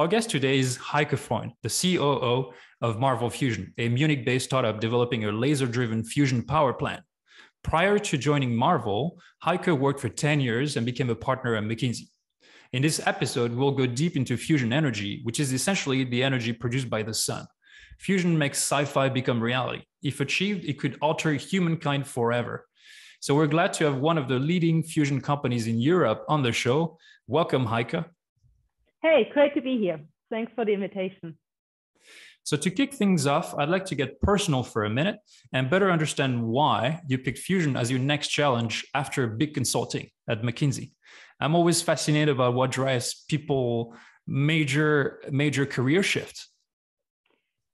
Our guest today is Heike Freund, the COO of Marvel Fusion, a Munich based startup developing a laser driven fusion power plant. Prior to joining Marvel, Heike worked for 10 years and became a partner at McKinsey. In this episode, we'll go deep into fusion energy, which is essentially the energy produced by the sun. Fusion makes sci fi become reality. If achieved, it could alter humankind forever. So we're glad to have one of the leading fusion companies in Europe on the show. Welcome, Heike. Hey, great to be here. Thanks for the invitation. So, to kick things off, I'd like to get personal for a minute and better understand why you picked Fusion as your next challenge after big consulting at McKinsey. I'm always fascinated about what drives people major major career shifts.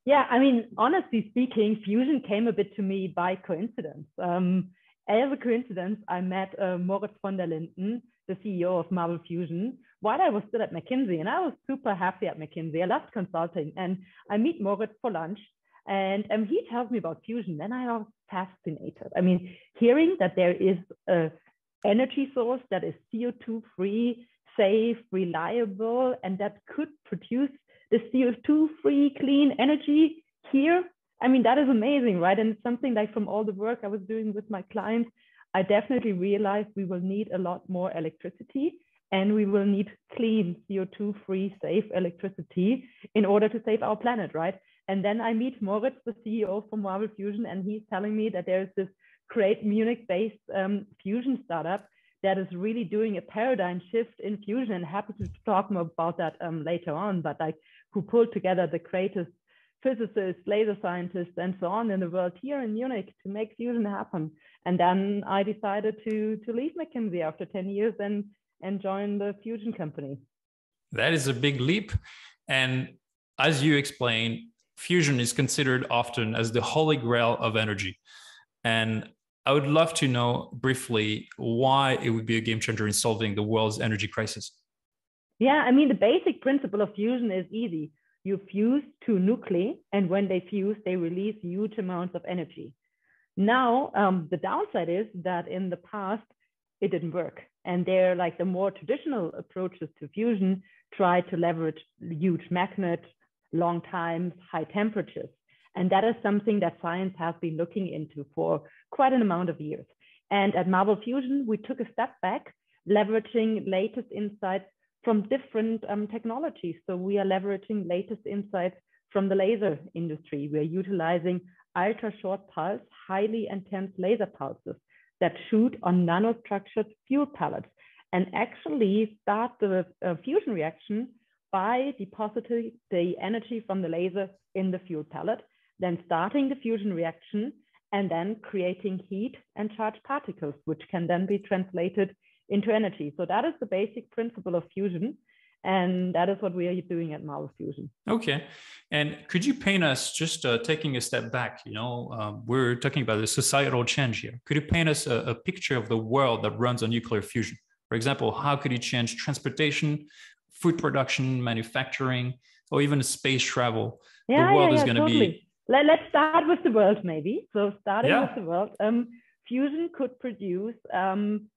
Yeah, I mean, honestly speaking, Fusion came a bit to me by coincidence. Um, as a coincidence, I met uh, Moritz von der Linden, the CEO of Marvel Fusion, while I was still at McKinsey. And I was super happy at McKinsey. I loved consulting. And I meet Moritz for lunch and um, he tells me about fusion. And I was fascinated. I mean, hearing that there is a energy source that is CO2 free, safe, reliable, and that could produce the CO2 free clean energy here. I mean, that is amazing, right? And it's something like from all the work I was doing with my clients, I definitely realized we will need a lot more electricity and we will need clean CO2 free, safe electricity in order to save our planet, right? And then I meet Moritz, the CEO from Marvel Fusion, and he's telling me that there's this great Munich based um, fusion startup that is really doing a paradigm shift in fusion. And happy to talk more about that um, later on, but like who pulled together the greatest physicists, laser scientists, and so on in the world here in Munich to make fusion happen. And then I decided to to leave McKinsey after 10 years and and join the fusion company. That is a big leap. And as you explained, fusion is considered often as the holy grail of energy. And I would love to know briefly why it would be a game changer in solving the world's energy crisis. Yeah, I mean, the basic principle of fusion is easy. You fuse two nuclei, and when they fuse, they release huge amounts of energy. Now, um, the downside is that in the past, it didn't work. And they're like the more traditional approaches to fusion try to leverage huge magnets, long times, high temperatures. And that is something that science has been looking into for quite an amount of years. And at Marvel Fusion, we took a step back, leveraging latest insights from different um, technologies. So we are leveraging latest insights from the laser industry. We are utilizing ultra short pulse, highly intense laser pulses that shoot on nanostructured fuel pellets and actually start the uh, fusion reaction by depositing the energy from the laser in the fuel pellet, then starting the fusion reaction, and then creating heat and charged particles, which can then be translated into energy. So that is the basic principle of fusion. And that is what we are doing at Marvel Fusion. Okay. And could you paint us, just uh, taking a step back, you know, um, we're talking about the societal change here. Could you paint us a, a picture of the world that runs on nuclear fusion? For example, how could you change transportation, food production, manufacturing, or even space travel? Yeah, the world yeah, yeah, is going to totally. be. Let, us start with the world, maybe. So, starting with the world, um, fusion could produce um,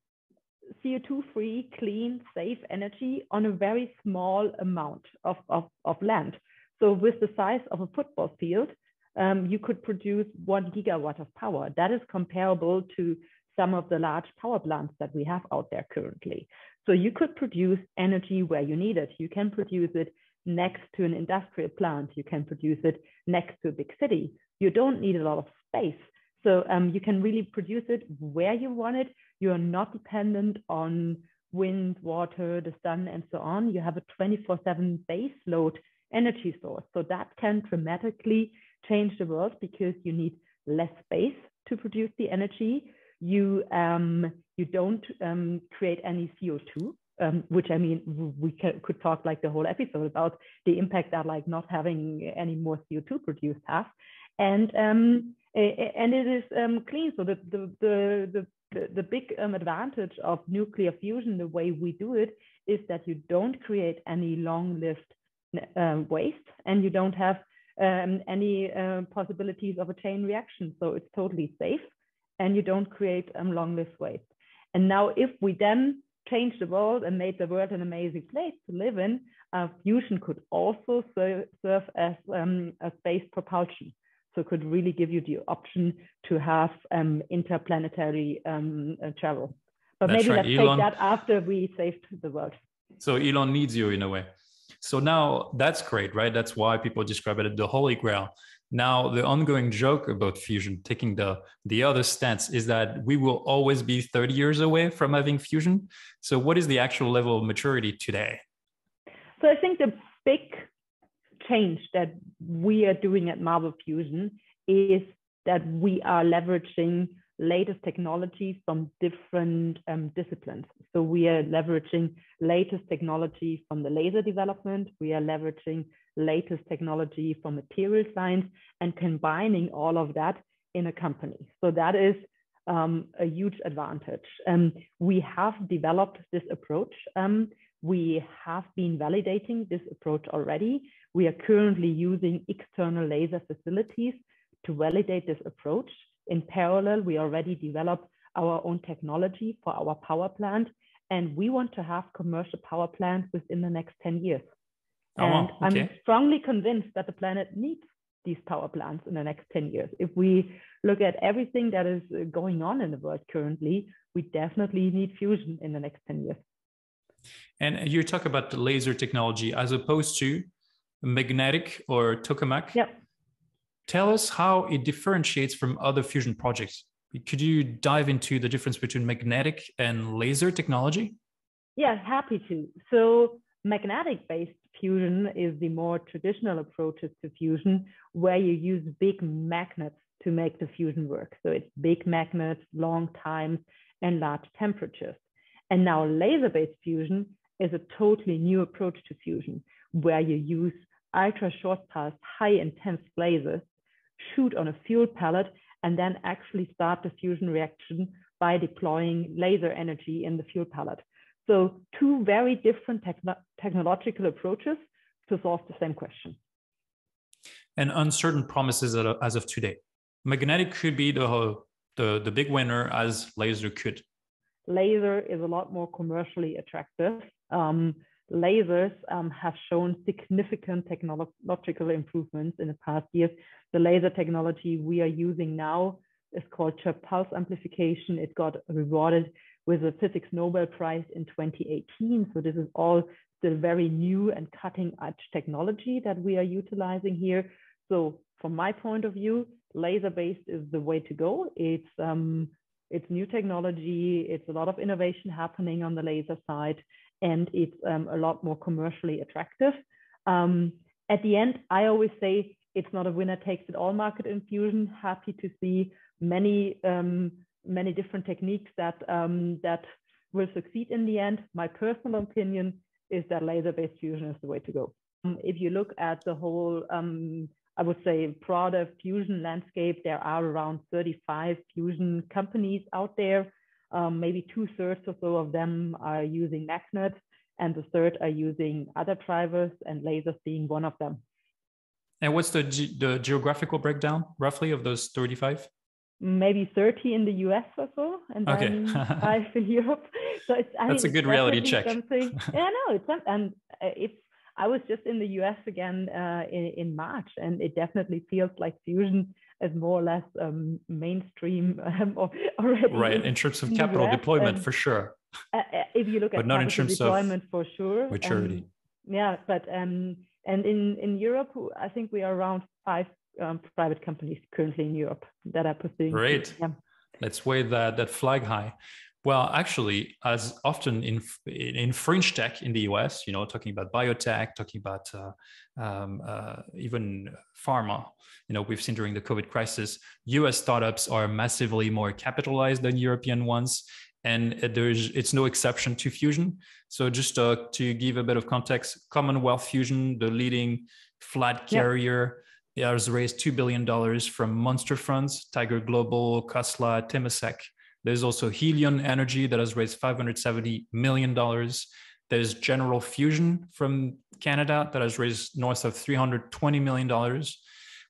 CO2 free, clean, safe energy on a very small amount of, of, of land. So, with the size of a football field, um, you could produce one gigawatt of power. That is comparable to some of the large power plants that we have out there currently. So, you could produce energy where you need it. You can produce it next to an industrial plant, you can produce it next to a big city. You don't need a lot of space. So, um, you can really produce it where you want it you are not dependent on wind, water, the sun, and so on. You have a 24 7 base load energy source. So that can dramatically change the world because you need less space to produce the energy. You, um, you don't um, create any CO2. Um, which I mean, we could talk like the whole episode about the impact that like not having any more CO2 produced has, and um, and it is um, clean. So the, the the the the, big um, advantage of nuclear fusion, the way we do it, is that you don't create any long-lived uh, waste and you don't have um, any uh, possibilities of a chain reaction. So it's totally safe and you don't create um, long-lived waste. And now if we then change the world and made the world an amazing place to live in, uh, fusion could also serve, serve as um, a space propulsion. So it could really give you the option to have um, interplanetary um, uh, travel. But That's maybe right. let's Elon, take that after we saved the world. So Elon needs you in a way. So now that's great, right? That's why people describe it as the holy grail. Now, the ongoing joke about fusion, taking the the other stance, is that we will always be 30 years away from having fusion. So, what is the actual level of maturity today? So, I think the big change that we are doing at Marvel Fusion is that we are leveraging latest technologies from different um, disciplines. So we are leveraging latest technology from the laser development. We are leveraging latest technology from material science and combining all of that in a company. So that is um, a huge advantage. Um, we have developed this approach. Um, we have been validating this approach already. We are currently using external laser facilities to validate this approach. In parallel, we already developed our own technology for our power plant, and we want to have commercial power plants within the next 10 years. Oh, and okay. I'm strongly convinced that the planet needs these power plants in the next 10 years. If we look at everything that is uh, going on in the world currently, we definitely need fusion in the next 10 years. And you talk about the laser technology as opposed to magnetic or tokamak. Yep. Tell us how it differentiates from other fusion projects. Could you dive into the difference between magnetic and laser technology? Yeah, happy to. So, magnetic based fusion is the more traditional approaches to fusion, where you use big magnets to make the fusion work. So, it's big magnets, long times, and large temperatures. And now laser-based fusion is a totally new approach to fusion, where you use ultra short pulse, high intense lasers, shoot on a fuel pellet, and then actually start the fusion reaction by deploying laser energy in the fuel pellet. So two very different techno technological approaches to solve the same question. And uncertain promises as of today. Magnetic could be the, the, the big winner as laser could laser is a lot more commercially attractive. Um, lasers um, have shown significant technological improvements in the past years. The laser technology we are using now is called chirp pulse amplification. It got rewarded with a physics Nobel Prize in 2018. So this is all still very new and cutting edge technology that we are utilizing here. So from my point of view, laser based is the way to go. It's um, it's new technology, it's a lot of innovation happening on the laser side, and it's um, a lot more commercially attractive. Um, at the end, I always say it's not a winner takes it all market infusion. Happy to see many um, many different techniques that um, that will succeed in the end. My personal opinion is that laser-based fusion is the way to go. Um, if you look at the whole um, I would say, broader fusion landscape, there are around 35 fusion companies out there. Um, maybe two thirds or so of them are using magnets, and the third are using other drivers, and lasers being one of them. And what's the ge- the geographical breakdown roughly of those 35? Maybe 30 in the US or so, and then okay. five in Europe. So it's I that's mean, a good reality check. Something, yeah, no, it's and uh, it's I was just in the US again uh, in, in, March, and it definitely feels like fusion is more or less um, mainstream um, already. Right, in terms of capital US, deployment, for sure. Uh, uh, if you look but at not in terms deployment, of for sure. Maturity. Um, yeah, but um, and in in Europe, I think we are around five um, private companies currently in Europe that are pursuing. Great. Yeah. Let's wave that that flag high. Well, actually, as often in in fringe tech in the US, you know, talking about biotech, talking about uh, um, uh, even pharma, you know, we've seen during the COVID crisis, US startups are massively more capitalized than European ones, and there's it's no exception to Fusion. So just uh, to give a bit of context, Commonwealth Fusion, the leading flat carrier. Yeah. has raised $2 billion from monster funds, Tiger Global, Khosla, Temasek, there's also Helion Energy that has raised $570 million. There's General Fusion from Canada that has raised north of $320 million.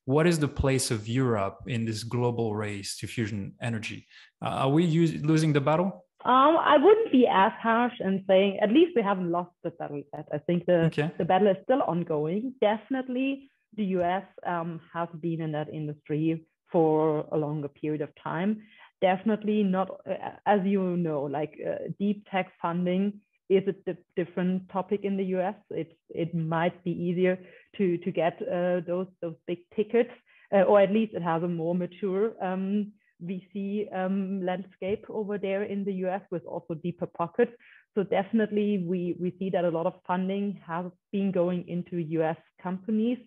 What is the place of Europe in this global race to fusion energy? Uh, are we use, losing the battle? Um, I wouldn't be as harsh in saying at least we haven't lost the battle yet. I think the okay. the battle is still ongoing. Definitely, the US um, has been in that industry for a longer period of time. Definitely not, uh, as you know, like uh, deep tech funding is a different topic in the US. It it might be easier to to get uh, those those big tickets, uh, or at least it has a more mature um, VC um, landscape over there in the US with also deeper pockets. So definitely we, we see that a lot of funding has been going into US companies,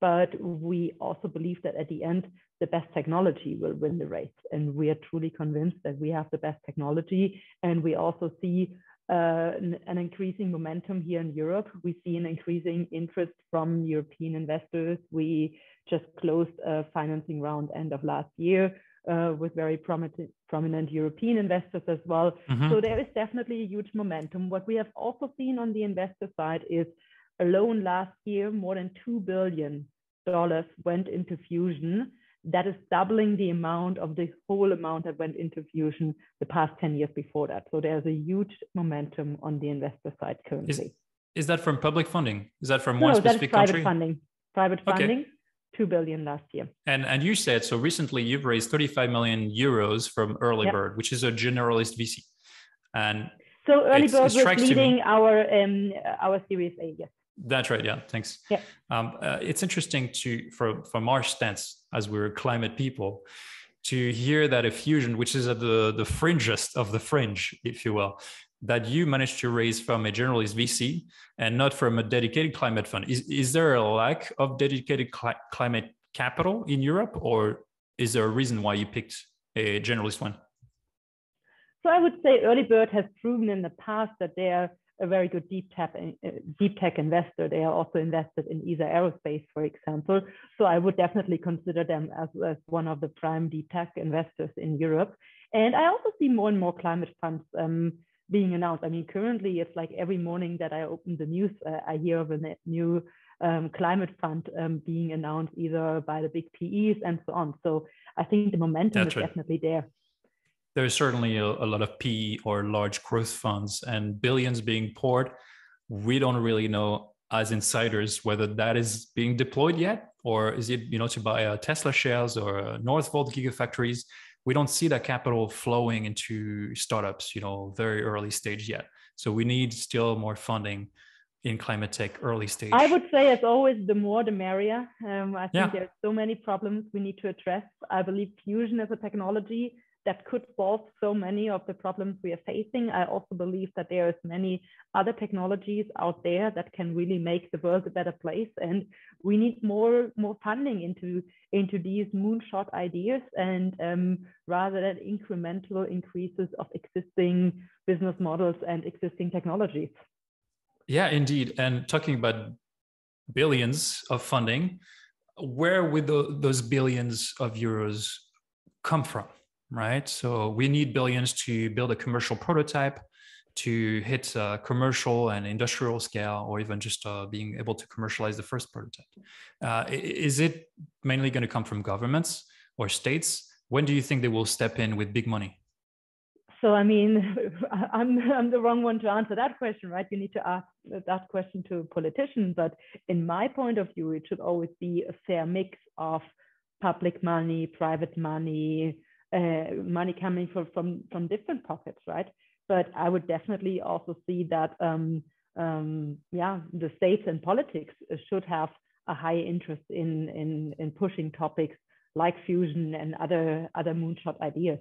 but we also believe that at the end, the best technology will win the race. And we are truly convinced that we have the best technology. And we also see uh, an, an, increasing momentum here in Europe. We see an increasing interest from European investors. We just closed a financing round end of last year uh, with very prominent, prominent European investors as well. Mm-hmm. So there is definitely a huge momentum. What we have also seen on the investor side is alone last year, more than $2 billion went into Fusion. That is doubling the amount of the whole amount that went into Fusion the past 10 years before that. So there's a huge momentum on the investor side currently. Is, is that from public funding? Is that from one no, specific that is private funding. Private funding. Okay. 2 billion last year. And and you said so recently you've raised 35 million euros from Early yep. Bird, which is a generalist VC. And so Earlybird was leading our um, our Series A, yes. That's right. Yeah. Thanks. Yeah. Um, uh, it's interesting to for from our stance as we're climate people to hear that a fusion, which is at the the fringest of the fringe, if you will, that you managed to raise from a generalist VC and not from a dedicated climate fund. Is, is there a lack of dedicated cl- climate capital in Europe, or is there a reason why you picked a generalist one? So I would say Earlybird has proven in the past that they are a very good deep tech, uh, deep tech investor. They are also invested in Isar Aerospace, for example. So I would definitely consider them as, as one of the prime deep tech investors in Europe. And I also see more and more climate funds um, being announced. I mean, currently it's like every morning that I open the news, uh, I hear of a new um, climate fund um, being announced either by the big PEs and so on. So I think the momentum That's is right. definitely there. There's certainly a, a lot of PE or large growth funds and billions being poured. We don't really know as insiders whether that is being deployed yet or is it you know to buy uh, tesla shares or uh, northvolt gigafactories we don't see that capital flowing into startups, you know, very early stage yet. So we need still more funding in climate tech early stage. I would say, as always, the more the merrier. Um, I think yeah. there's so many problems we need to address. I believe fusion as a technology that could solve so many of the problems we are facing. I also believe that there is many other technologies out there that can really make the world a better place, and we need more more funding into into these moonshot ideas, and um, rather than incremental increases of existing business models and existing technologies. Yeah, indeed. And talking about billions of funding, where would those billions of euros come from? Right? So we need billions to build a commercial prototype, to hit commercial and industrial scale, or even just uh, being able to commercialize the first prototype. Uh, is it mainly going to come from governments or states? When do you think they will step in with big money? So I mean, I'm I'm the wrong one to answer that question, right? You need to ask that question to a politician. But in my point of view, it should always be a fair mix of public money, private money, uh, money coming from, from from different pockets, right? But I would definitely also see that um, um, yeah, the states and politics should have a high interest in in in pushing topics like fusion and other other moonshot ideas.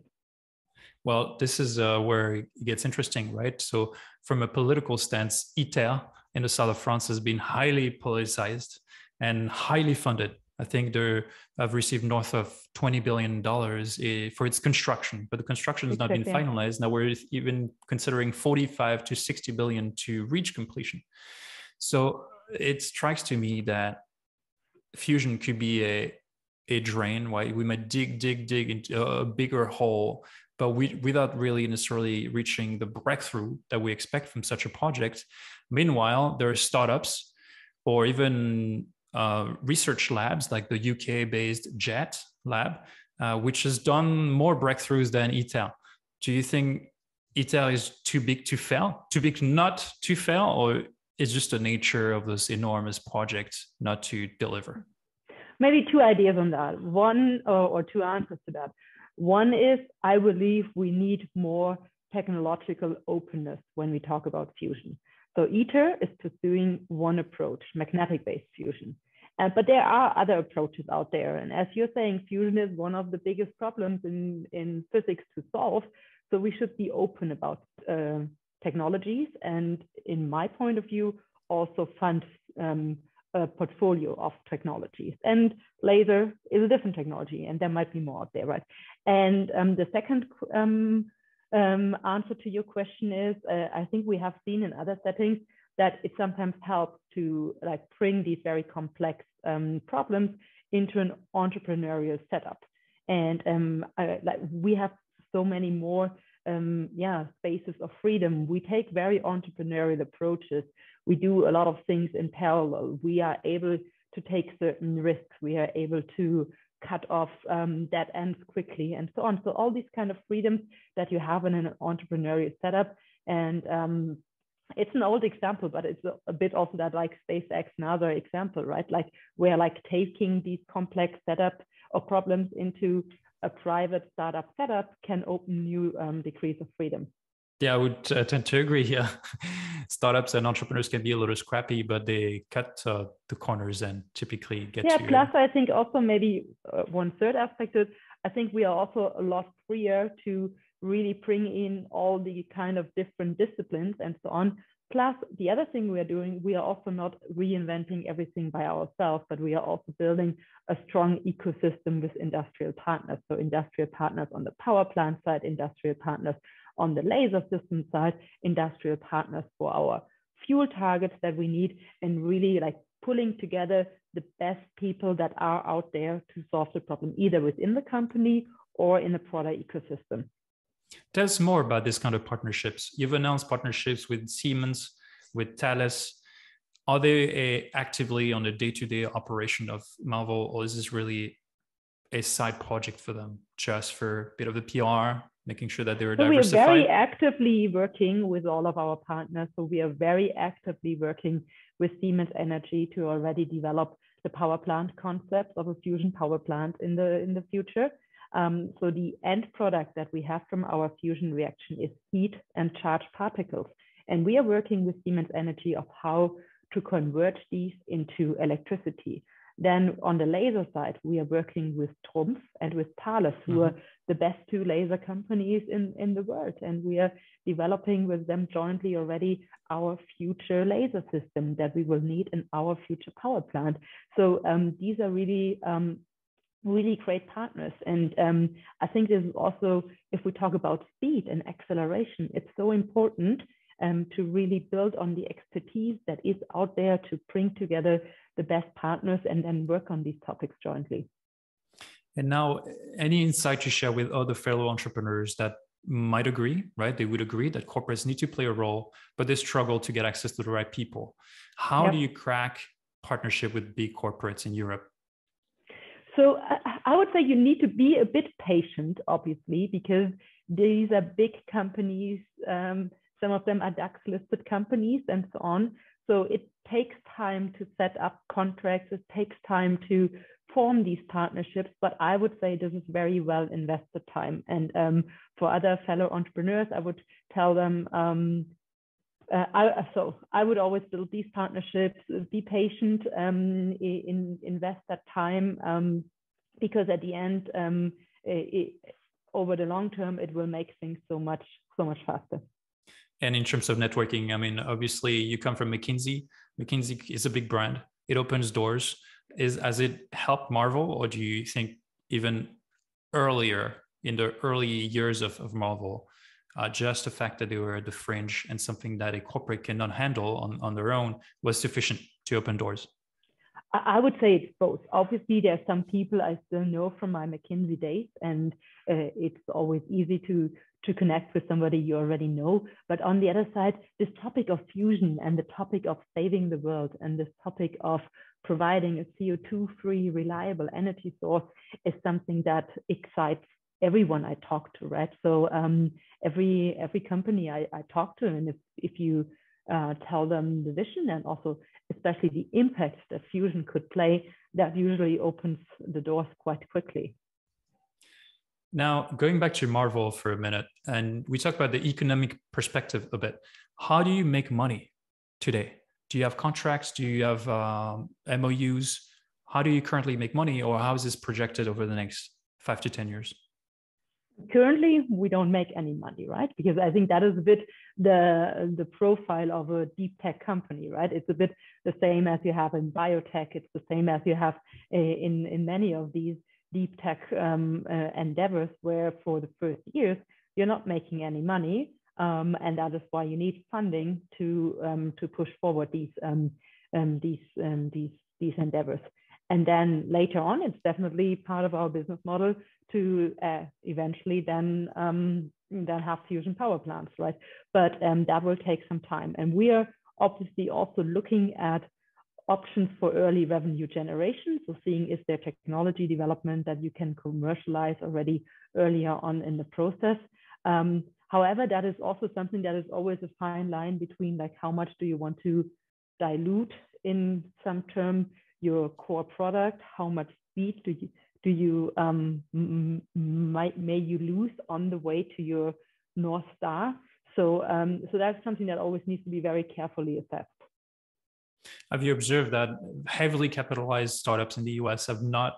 Well, this is uh, where it gets interesting, right? So, from a political stance, ITER in the south of France has been highly politicized and highly funded I think they have received north of twenty billion dollars eh, for its construction, but the construction has not been finalized. Now we're even considering forty-five to sixty billion to reach completion. So it strikes to me that fusion could be a a drain. Why we might dig, dig, dig into a bigger hole, but we, without really necessarily reaching the breakthrough that we expect from such a project. Meanwhile, there are startups or even uh, research labs like the UK based JET lab, uh, which has done more breakthroughs than ITER. Do you think ITER is too big to fail, too big not to fail, or it's just the nature of this enormous project not to deliver? Maybe two ideas on that. One or, or two answers to that. One is I believe we need more technological openness when we talk about fusion. So ITER is pursuing one approach, magnetic-based fusion. Uh, but there are other approaches out there. And as you're saying, fusion is one of the biggest problems in, in physics to solve. So we should be open about uh, technologies and, in my point of view, also fund um, a portfolio of technologies. And laser is a different technology, and there might be more out there, right? And um, the second um, um, answer to your question is, uh, I think we have seen in other settings that it sometimes helps to like bring these very complex um, problems into an entrepreneurial setup. And um, I, like we have so many more um, yeah, spaces of freedom. We take very entrepreneurial approaches. We do a lot of things in parallel. We are able to take certain risks. We are able to cut off um, dead ends quickly and so on. So all these kind of freedoms that you have in an entrepreneurial setup. And um, it's an old example, but it's a, bit also that like SpaceX, another example, right? Like we're like taking these complex setup or problems into a private startup setup can open new um, degrees of freedom. Yeah, I would uh, tend to agree here. Startups and entrepreneurs can be a little scrappy, but they cut uh, the corners and typically get yeah, plus, I think also maybe uh, one third aspect is I think we are also a lot freer to really bring in all the kind of different disciplines and so on Plus, the other thing we are doing, we are also not reinventing everything by ourselves, but we are also building a strong ecosystem with industrial partners. So industrial partners on the power plant side, industrial partners on the laser system side, industrial partners for our fuel targets that we need, and really like pulling together the best people that are out there to solve the problem, either within the company or in a broader ecosystem. Tell us more about this kind of partnerships. You've announced partnerships with Siemens, with Thales. Are they uh, actively on the day-to-day operation of Marvel, or is this really a side project for them, just for a bit of the PR, making sure that they're so diversified? We are very actively working with all of our partners. So we are very actively working with Siemens Energy to already develop the power plant concepts of a fusion power plant in the in the future. Um, so the end product that we have from our fusion reaction is heat and charged particles. And we are working with Siemens Energy of how to convert these into electricity. Then on the laser side, we are working with Trumpf and with Thales, who mm-hmm. are the best two laser companies in, in the world. And we are developing with them jointly already our future laser system that we will need in our future power plant. So um, these are really um, really great partners. And um, I think this is also, if we talk about speed and acceleration, it's so important um, to really build on the expertise that is out there to bring together the best partners and then work on these topics jointly. And now, any insight to share with other fellow entrepreneurs that might agree, right? They would agree that corporates need to play a role, but they struggle to get access to the right people. How yep. do you crack partnership with big corporates in Europe? So I would say you need to be a bit patient, obviously, because these are big companies. Um, some of them are DAX listed companies and so on. So it takes time to set up contracts. It takes time to form these partnerships. But I would say this is very well invested time. And um, for other fellow entrepreneurs, I would tell them um, uh, I, so I would always build these partnerships, be patient, um, in, invest that time, um, because at the end, um, it, over the long term, it will make things so much, so much faster. And in terms of networking, I mean, obviously you come from McKinsey. McKinsey is a big brand. It opens doors. Is has it helped Marvel, or do you think even earlier in the early years of, of Marvel, uh, just the fact that they were at the fringe and something that a corporate cannot handle on, on their own was sufficient to open doors? I would say it's both. Obviously, there are some people I still know from my McKinsey days, and uh, it's always easy to to connect with somebody you already know. But on the other side, this topic of fusion and the topic of saving the world and this topic of providing a CO2-free, reliable energy source is something that excites everyone I talk to, right? So um, every every company I, I talk to, and if if you uh, tell them the vision and also especially the impact that fusion could play, that usually opens the doors quite quickly. Now, going back to Marvel for a minute, and we talk about the economic perspective a bit. How do you make money today? Do you have contracts? Do you have um, MOUs? How do you currently make money, or how is this projected over the next five to 10 years? Currently we don't make any money right? Because i think that is a bit the the profile of a deep tech company right? It's a bit the same as you have in biotech. It's the same as you have in in many of these deep tech um, uh, endeavors where for the first years you're not making any money um, and that is why you need funding to um, to push forward these um, um, these um, these these endeavors and then later on it's definitely part of our business model to uh, eventually then um, then have fusion power plants, right? But um, that will take some time, and we are obviously also looking at options for early revenue generation. So seeing is there technology development that you can commercialize already earlier on in the process. Um, however, that is also something that is always a fine line between like how much do you want to dilute in some term your core product, how much speed do you do you um, might may you lose on the way to your north star? So um, so that's something that always needs to be very carefully assessed. Have you observed that heavily capitalized startups in the us have not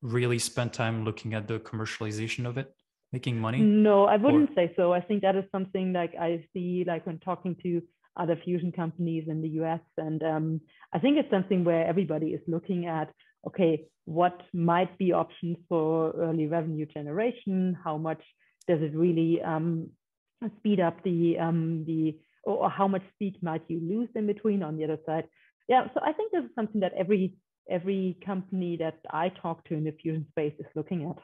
really spent time looking at the commercialization of it making money? No i wouldn't or... say so. I think that is something like i see like when talking to other fusion companies in the us and um, i think it's something where everybody is looking at okay, what might be options for early revenue generation? How much does it really um, speed up the um, the or, how much speed might you lose in between on the other side? Yeah, so I think this is something that every every company that I talk to in the fusion space is looking at.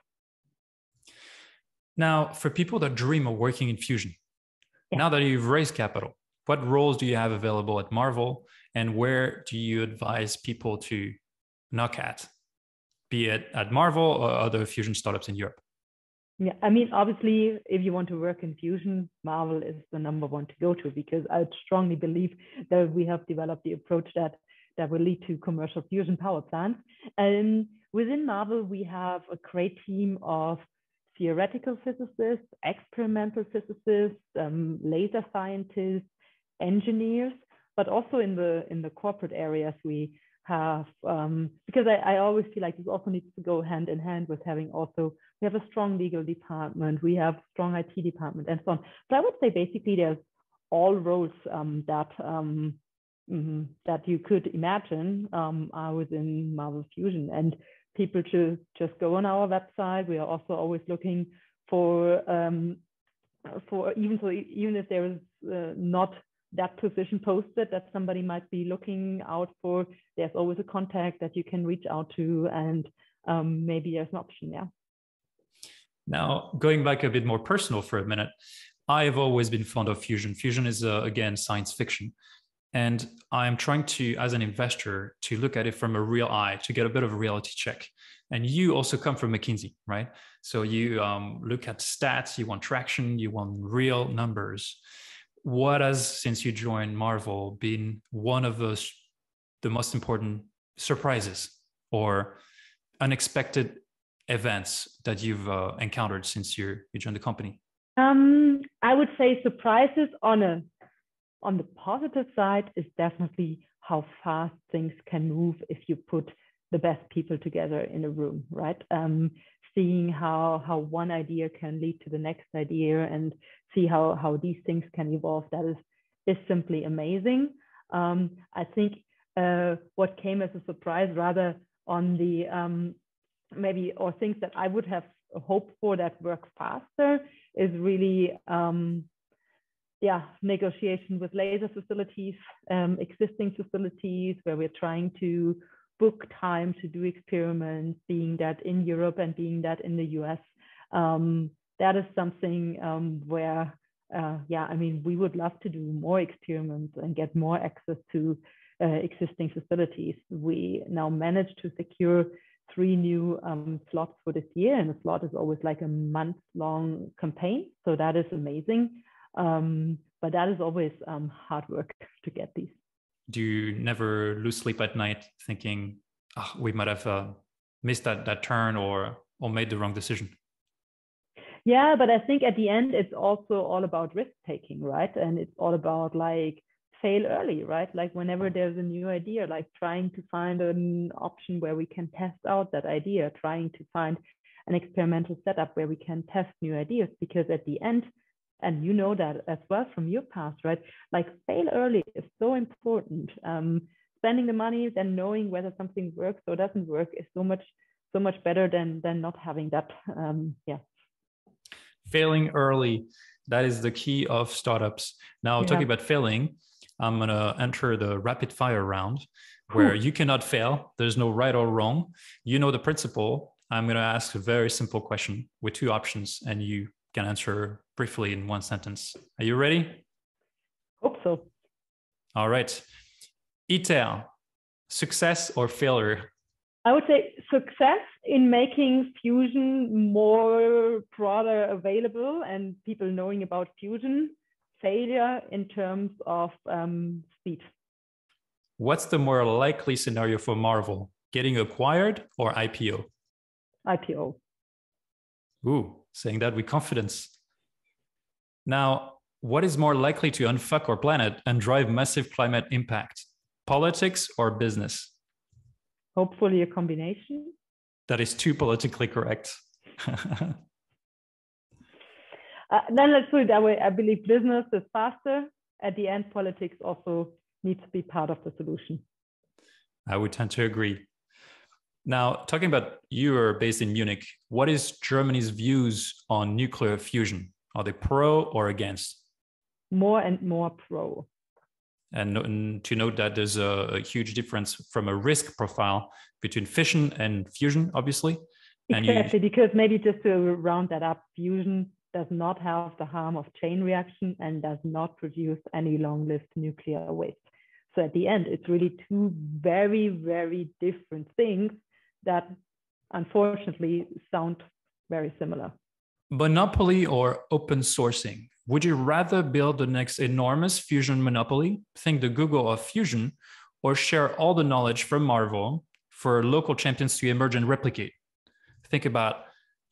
Now, for people that dream of working in fusion, yeah. now that you've raised capital, what roles do you have available at Marvel, and where do you advise people to knock at, be it at Marvel or other fusion startups in Europe? Yeah, I mean, obviously, if you want to work in fusion, Marvel is the number one to go to because I strongly believe that we have developed the approach that that will lead to commercial fusion power plants. And within Marvel, we have a great team of theoretical physicists, experimental physicists, um, laser scientists, engineers, but also in the in the corporate areas, we have um, because I, I always feel like this also needs to go hand in hand with having also we have a strong legal department we have strong IT department and so on. So I would say basically there's all roles um, that um, mm, that you could imagine um, are within Marvel Fusion. And people should just go on our website. We are also always looking for um, for even so even if there is uh, not that position posted that somebody might be looking out for, there's always a contact that you can reach out to, and um, maybe there's an option. Yeah. Now, going back a bit more personal for a minute, I have always been fond of fusion. Fusion is, uh, again, science fiction. And I'm trying to, as an investor, to look at it from a real eye, to get a bit of a reality check. And you also come from McKinsey, right? So you um, look at stats, you want traction, you want real numbers what has since you joined marvel been one of those the most important surprises or unexpected events that you've uh, encountered since you you joined the company? Um, i would say surprises on a on the positive side is definitely how fast things can move if you put the best people together in a room right? Um, seeing how how one idea can lead to the next idea and see how how these things can evolve that is is simply amazing. Um, i think uh, what came as a surprise rather on the um, maybe or things that i would have hoped for that work faster is really um, yeah negotiation with laser facilities um, existing facilities where we're trying to book time to do experiments, being that in Europe and being that in the US. Um, that is something um, where, uh, yeah, I mean, we would love to do more experiments and get more access to uh, existing facilities. We now managed to secure three new um, slots for this year, and a slot is always like a month long campaign. So that is amazing. Um, but that is always um, hard work to get these. Do you never lose sleep at night thinking oh, we might have uh, missed that that turn or or made the wrong decision? Yeah, but I think at the end it's also all about risk taking, right? And it's all about like fail early, right? Like whenever there's a new idea, like trying to find an option where we can test out that idea, trying to find an experimental setup where we can test new ideas, because at the end, and you know that as well from your past, right? Like fail early is so important. Um, spending the money, then knowing whether something works or doesn't work is so much so much better than than not having that. Um, yeah. Failing early, that is the key of startups. Now, yeah. talking about failing, I'm going to enter the rapid fire round where you cannot fail. There's no right or wrong. You know the principle. I'm going to ask a very simple question with two options, and you can answer briefly in one sentence. Are you ready? Hope so. All right. ITER, success or failure? I would say success in making fusion more broader available and people knowing about fusion failure in terms of um, speed. What's the more likely scenario for Marvel? Getting acquired or IPO? IPO. Ooh, saying that with confidence. Now, what is more likely to unfuck our planet and drive massive climate impact? Politics or business? Hopefully, a combination. That is too politically correct. Uh, then let's put it that way. I believe business is faster. At the end, politics also needs to be part of the solution. I would tend to agree. Now, talking about you are based in Munich, what is Germany's views on nuclear fusion? Are they pro or against? More and more pro. And, and to note that there's a, a, huge difference from a risk profile between fission and fusion, obviously. Exactly, you... because maybe just to round that up, fusion does not have the harm of chain reaction and does not produce any long-lived nuclear waste. So at the end, it's really two very, very different things that unfortunately sound very similar. Monopoly or open sourcing? Would you rather build the next enormous fusion monopoly, think the Google of fusion, or share all the knowledge from Marvel for local champions to emerge and replicate? Think about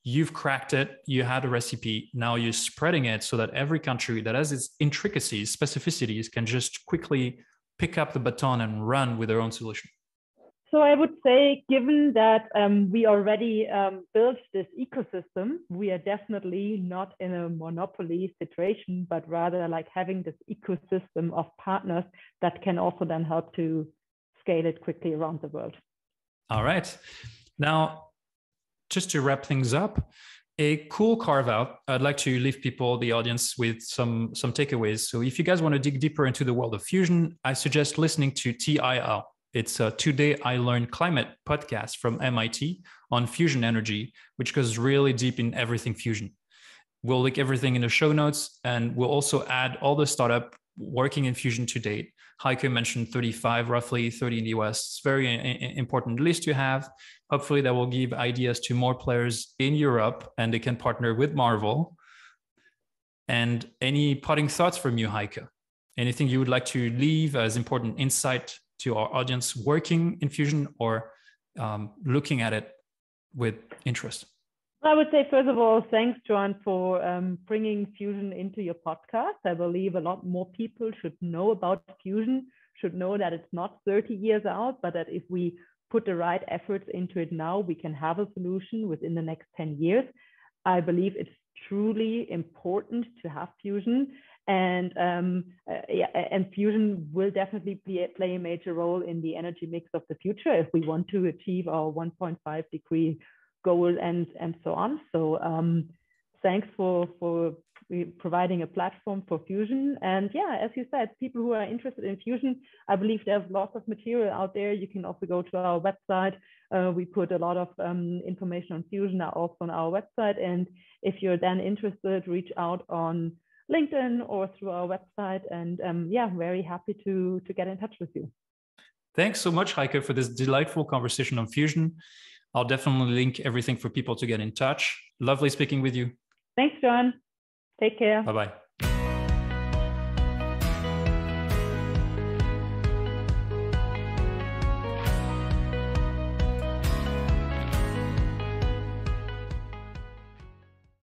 you've cracked it, you had a recipe, now you're spreading it so that every country that has its intricacies, specificities, can just quickly pick up the baton and run with their own solution? So I would say, given that um, we already um, built this ecosystem, we are definitely not in a monopoly situation, but rather like having this ecosystem of partners that can also then help to scale it quickly around the world. All right. Now, just to wrap things up, a cool carve out. I'd like to leave people, the audience, with some some takeaways. So if you guys want to dig deeper into the world of fusion, I suggest listening to TIL. It's a Today I Learned Climate podcast from MIT on fusion energy, which goes really deep in everything fusion. We'll link everything in the show notes, and we'll also add all the startup working in fusion to date. Heike mentioned 35, roughly 30 in the US. It's very important list to have. Hopefully, that will give ideas to more players in Europe and they can partner with Marvel. And any parting thoughts from you, Heike? Anything you would like to leave as important insight to our audience working in Fusion or um, looking at it with interest? I would say, first of all, thanks, John, for um, bringing Fusion into your podcast. I believe a lot more people should know about Fusion, should know that it's not 30 years out, but that if we put the right efforts into it now, we can have a solution within the next 10 years. I believe it's truly important to have fusion and um, uh, yeah, and fusion will definitely play, play a major role in the energy mix of the future if we want to achieve our 1.5 degree goal and and so on. So um, thanks for for providing a platform for fusion. And yeah, as you said, people who are interested in fusion, I believe there's lots of material out there. You can also go to our website. Uh, we put a lot of um, information on fusion also on our website. And if you're then interested, reach out on LinkedIn or through our website. And um, yeah, very happy to to get in touch with you. Thanks so much, Heike, for this delightful conversation on fusion. I'll definitely link everything for people to get in touch. Lovely speaking with you. Thanks, John. Take care. Bye bye.